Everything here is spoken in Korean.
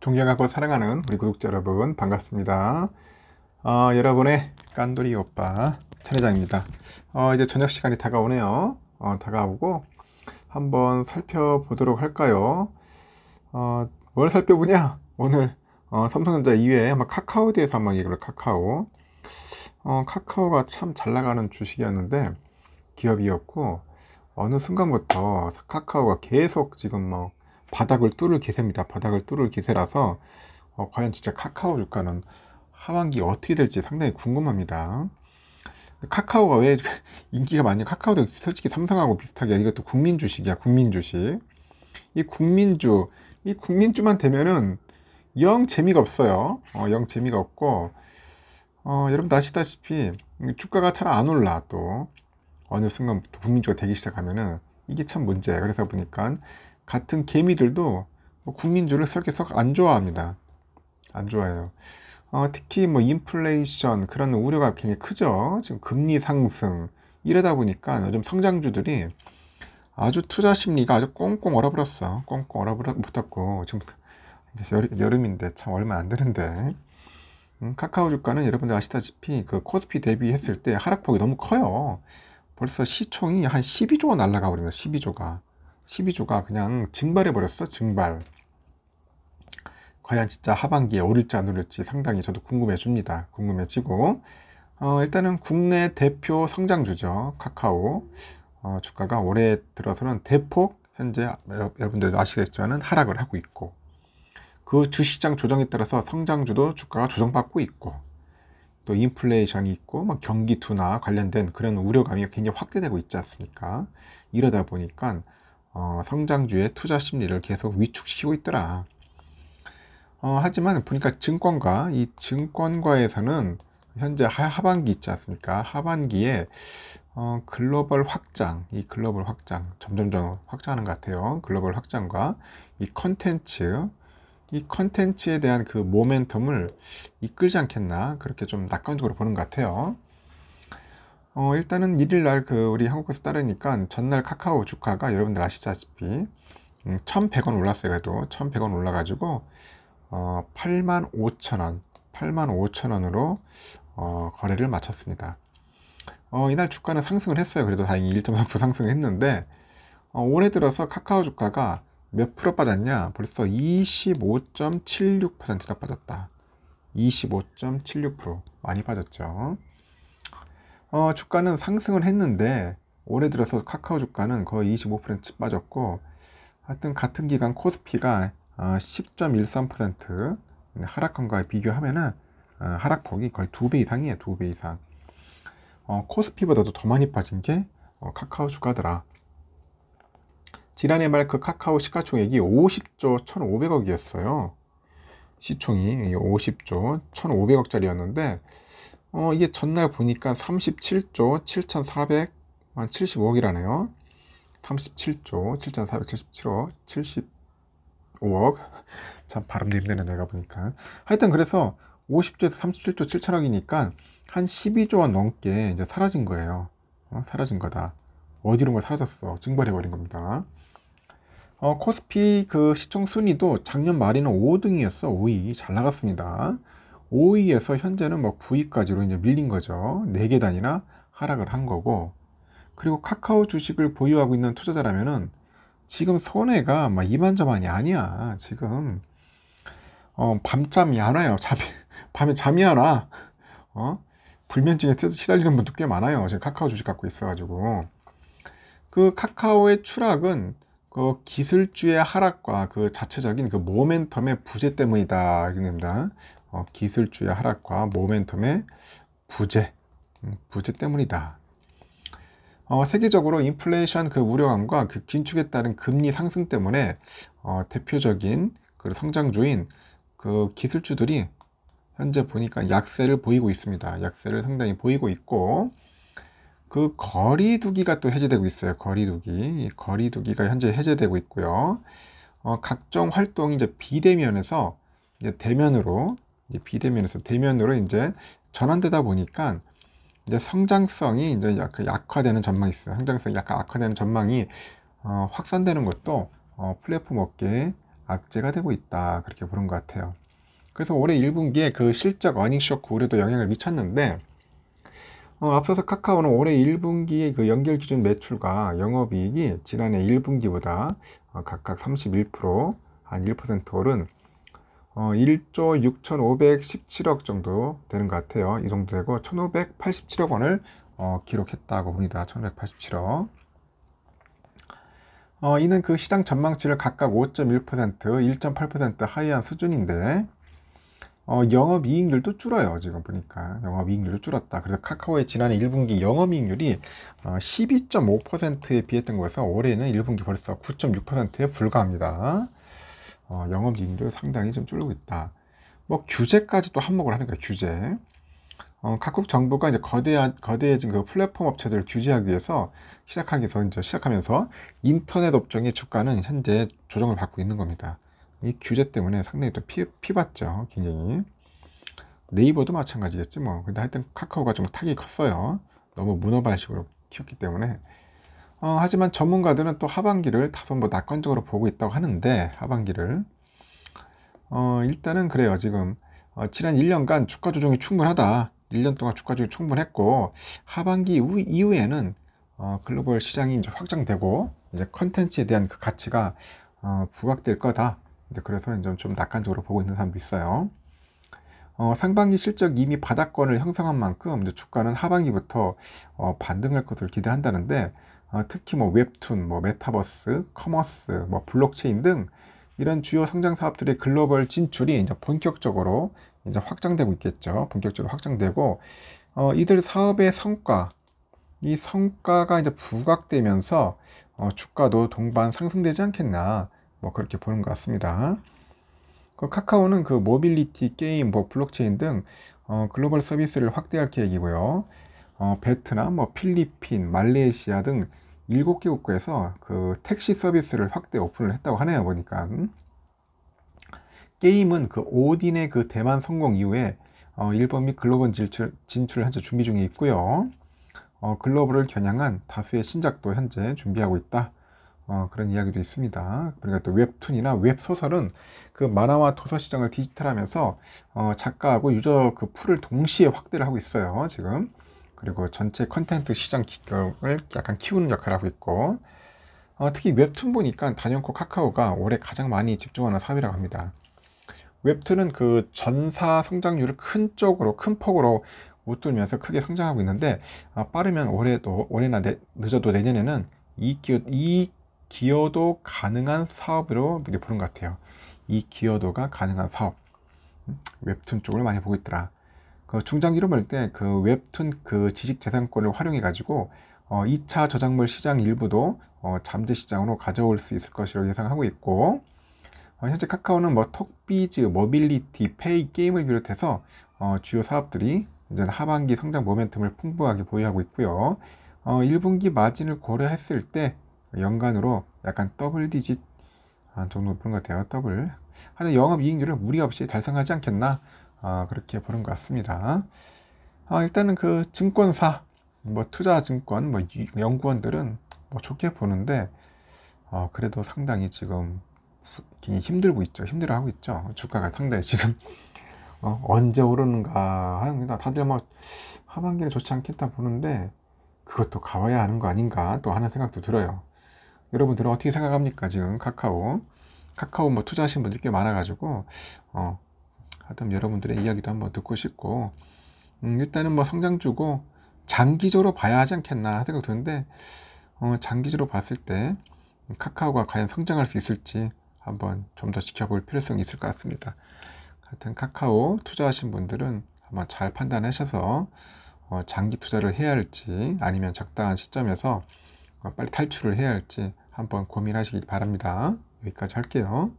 존경하고 사랑하는 우리 구독자 여러분 반갑습니다. 어, 여러분의 깐돌이 오빠 천회장입니다. 어, 이제 저녁 시간이 다가오네요. 어, 다가오고 한번 살펴보도록 할까요? 어, 뭘 살펴보냐? 오늘 어, 삼성전자 이외에 한번 카카오에 대해서 한번 얘기를 카카오. 어, 카카오가 참 잘 나가는 주식이었는데 기업이었고 어느 순간부터 카카오가 계속 지금 뭐 바닥을 뚫을 기세입니다. 바닥을 뚫을 기세라서 어, 과연 진짜 카카오 주가는 하반기 어떻게 될지 상당히 궁금합니다. 카카오가 왜 인기가 많냐? 카카오도 솔직히 삼성하고 비슷하게 이것도 국민 주식이야, 국민 주식. 이 국민주, 이 국민주만 되면은 영 재미가 없어요. 어, 영 재미가 없고, 어, 여러분 아시다시피 주가가 잘 안 올라 또 어느 순간부터 국민주가 되기 시작하면은 이게 참 문제예요. 그래서 보니까 같은 개미들도 뭐 국민주를 설계 썩안 좋아합니다. 안 좋아해요. 어, 특히 뭐 인플레이션 그런 우려가 굉장히 크죠. 지금 금리 상승 이러다 보니까 요즘 성장주들이 아주 투자 심리가 아주 꽁꽁 얼어버렸어. 꽁꽁 얼어붙었고 지금 여름, 인데참 얼마 안 되는데 음, 카카오 주가는 여러분들 아시다시피 그 코스피 대비했을 때 하락폭이 너무 커요. 벌써 시총이 한 12조가 날라가 버립니다. 12조가. 12조가 그냥 증발해 버렸어 증발. 과연 진짜 하반기에 오를지 안 오를지 상당히 저도 궁금해집니다. 궁금해지고. 어, 일단은 국내 대표 성장주죠 카카오. 어, 주가가 올해 들어서는 대폭 현재 여러분들도 아시겠지만 하락을 하고 있고 그 주시장 조정에 따라서 성장주도 주가가 조정받고 있고 또 인플레이션이 있고 뭐 경기 둔화 관련된 그런 우려감이 굉장히 확대되고 있지 않습니까? 이러다 보니까 어, 성장주의 투자 심리를 계속 위축시키고 있더라. 어, 하지만 보니까 증권가, 이 증권가에서는 현재 하반기 있지 않습니까? 하반기에 어, 글로벌 확장, 이 글로벌 확장, 점점점 확장하는 것 같아요. 글로벌 확장과 이 컨텐츠, 이 컨텐츠에 대한 그 모멘텀을 이끌지 않겠나, 그렇게 좀 낙관적으로 보는 것 같아요. 어, 일단은 1일날 그 우리 한국에서 따르니까 전날 카카오 주가가 여러분들 아시다시피 음, 1100원 올랐어요. 그래도 1100원 올라가지고 어, 85,000원, 85,000원으로 어, 거래를 마쳤습니다. 어, 이날 주가는 상승을 했어요. 그래도 다행히 1.3% 상승을 했는데 어, 올해 들어서 카카오 주가가 몇 프로 빠졌냐? 벌써 25.76%나 빠졌다. 25.76% 많이 빠졌죠. 어, 주가는 상승을 했는데 올해 들어서 카카오 주가는 거의 25% 빠졌고 하여튼 같은 기간 코스피가 어, 10.13% 하락한 거에 비교하면은 어, 하락폭이 거의 두 배 이상이에요 두 배 이상. 어, 코스피보다도 더 많이 빠진 게 어, 카카오 주가더라. 지난해 말 그 카카오 시가총액이 50조 1,500억이었어요. 시총이 50조 1,500억짜리였는데 어, 이게 전날 보니까 37조 7,475억이라네요. 37조 7,477억 75억. 참 발음도 힘드네 내가 보니까. 하여튼 그래서 50조에서 37조 7천억이니까 한 12조 원 넘게 이제 사라진 거예요. 어, 사라진 거다. 어디론가 사라졌어? 증발해 버린 겁니다. 어, 코스피 그 시총 순위도 작년 말에는 5등이었어. 5위. 잘 나갔습니다 5위에서 현재는 뭐 9위까지로 이제 밀린 거죠. 4계단이나 하락을 한 거고. 그리고 카카오 주식을 보유하고 있는 투자자라면은 지금 손해가 막 이만저만이 아니야. 지금 어, 밤잠이 안 와요. 잠이, 밤에 잠이 안 와. 어? 불면증에 시달리는 분도 꽤 많아요. 지금 카카오 주식 갖고 있어가지고. 그 카카오의 추락은 그 기술주의 하락과 그 자체적인 그 모멘텀의 부재 때문이다. 이겁니다. 어, 기술주의 하락과 모멘텀의 부재, 음, 부재 때문이다. 어, 세계적으로 인플레이션 그 우려감과 그 긴축에 따른 금리 상승 때문에 어, 대표적인 그 성장주인 그 기술주들이 현재 보니까 약세를 보이고 있습니다. 약세를 상당히 보이고 있고 그 거리두기가 또 해제되고 있어요. 거리두기, 거리두기가 현재 해제되고 있고요. 어, 각종 활동이 이제 비대면에서 이제 대면으로 비대면에서 대면으로 이제 전환되다 보니까 이제 성장성이 이제 그 약화되는 전망이 있어요. 성장성이 약간 악화되는 전망이 어, 확산되는 것도 어, 플랫폼 업계에 악재가 되고 있다. 그렇게 보는 것 같아요. 그래서 올해 1분기에 그 실적 어닝 쇼크 우려도 영향을 미쳤는데 어, 앞서서 카카오는 올해 1분기의 그 연결 기준 매출과 영업이익이 지난해 1분기보다 어, 각각 31%, 한 1% 오른 어, 1조 6,517억 정도 되는 것 같아요. 이 정도 되고 1,587억 원을 어, 기록했다고 봅니다. 1,587억. 어, 이는 그 시장 전망치를 각각 5.1%, 1.8% 하이한 수준인데 어, 영업이익률도 줄어요. 지금 보니까 영업이익률도 줄었다. 그래서 카카오의 지난해 1분기 영업이익률이 어, 12.5%에 비했던 것에서 올해는 1분기 벌써 9.6%에 불과합니다. 어, 영업이익률 상당히 좀 줄고 있다. 뭐 규제까지 도 한몫을 하는 거예요. 규제. 어, 각국 정부가 이제 거대한 거대해진 그 플랫폼 업체들을 규제하기 위해서 시작하기 위해서 이제 시작하면서 인터넷 업종의 주가는 현재 조정을 받고 있는 겁니다. 이 규제 때문에 상당히 또 피, 피받죠. 굉장히. 네이버도 마찬가지겠지 뭐. 근데 하여튼 카카오가 좀 타격이 컸어요. 너무 문어발식으로 키웠기 때문에. 어, 하지만 전문가들은 또 하반기를 다소 뭐 낙관적으로 보고 있다고 하는데 하반기를 어, 일단은 그래요. 지금 어, 지난 1년간 주가 조정이 충분하다. 1년 동안 주가 조정이 충분했고 하반기 이후, 이후에는 어, 글로벌 시장이 이제 확장되고 이제 컨텐츠에 대한 그 가치가 어, 부각될 거다. 그래서 이제 좀 낙관적으로 보고 있는 사람도 있어요. 어, 상반기 실적 이미 바닥권을 형성한 만큼 이제 주가는 하반기부터 어, 반등할 것을 기대한다는데 어, 특히 뭐 웹툰, 뭐 메타버스, commerce, 뭐 블록체인 등 이런 주요 성장 사업들의 글로벌 진출이 이제 본격적으로 이제 확장되고 있겠죠. 본격적으로 확장되고 어, 이들 사업의 성과, 이 성과가 이제 부각되면서 어, 주가도 동반 상승되지 않겠나. 뭐 그렇게 보는 것 같습니다. 그 카카오는 그 모빌리티, 게임, 뭐 블록체인 등 어, 글로벌 서비스를 확대할 계획이고요. 어, 베트남, 뭐 필리핀, 말레이시아 등 7개 국가에서 그 택시 서비스를 확대 오픈을 했다고 하네요. 보니까. 게임은 그 오딘의 그 대만 성공 이후에 어, 일본 및 글로벌 진출, 진출을 현재 준비 중에 있고요. 어, 글로벌을 겨냥한 다수의 신작도 현재 준비하고 있다. 어, 그런 이야기도 있습니다. 그러니까 또 웹툰이나 웹소설은 그 만화와 도서 시장을 디지털하면서 어, 작가하고 유저 그 풀을 동시에 확대를 하고 있어요. 지금. 그리고 전체 컨텐츠 시장 기격을 약간 키우는 역할을 하고 있고 어, 특히 웹툰 보니까 단연코 카카오가 올해 가장 많이 집중하는 사업이라고 합니다. 웹툰은 그 전사 성장률을 큰 쪽으로 큰 폭으로 웃돌면서 크게 성장하고 있는데 어, 빠르면 올해도 올해나 내, 늦어도 내년에는 이, 기업, 이 기여도 가능한 사업으로 미리 보는 것 같아요. 이 기여도가 가능한 사업. 음, 웹툰 쪽을 많이 보고 있더라. 그 중장기로 볼때그 웹툰 그 지식 재산권을 활용해 가지고 어, 2차 저작물 시장 일부도 어, 잠재 시장으로 가져올 수 있을 것이라고 예상하고 있고 어, 현재 카카오는 뭐 톡비즈, 모빌리티, 페이, 게임을 비롯해서 어, 주요 사업들이 이제 하반기 성장 모멘텀을 풍부하게 보유하고 있고요. 어, 1분기 마진을 고려했을 때 연간으로 약간 double digit 정도 보는 것 같아요. 더블. 하여튼 영업 이익률을 무리 없이 달성하지 않겠나 아, 그렇게 보는 것 같습니다. 아, 일단은 그 증권사, 뭐 투자증권, 뭐 연구원들은 뭐 좋게 보는데 어, 그래도 상당히 지금 힘들고 있죠. 힘들어하고 있죠. 주가가 상당히 지금 어, 언제 오르는가 합니다. 다들 뭐 하반기는 좋지 않겠다 보는데 그것도 가봐야 하는 거 아닌가 또 하는 생각도 들어요. 여러분들은 어떻게 생각합니까? 지금 카카오. 카카오 뭐 투자하신 분들 꽤 많아가지고, 어, 하여튼 여러분들의 이야기도 한번 듣고 싶고, 음, 일단은 뭐 성장주고, 장기적으로 봐야 하지 않겠나 생각 드는데, 어, 장기적으로 봤을 때, 카카오가 과연 성장할 수 있을지 한번 좀 더 지켜볼 필요성이 있을 것 같습니다. 하여튼 카카오 투자하신 분들은 한번 잘 판단하셔서, 어, 장기 투자를 해야 할지, 아니면 적당한 시점에서 어, 빨리 탈출을 해야 할지 한번 고민하시기 바랍니다. 여기까지 할게요.